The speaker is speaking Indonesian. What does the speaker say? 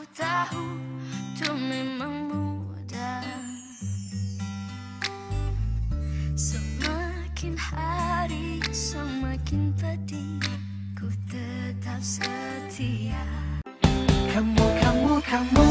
Tahu itu memang mudah. Semakin hari semakin pedih Ku tetap setia. Kamu, kamu, kamu.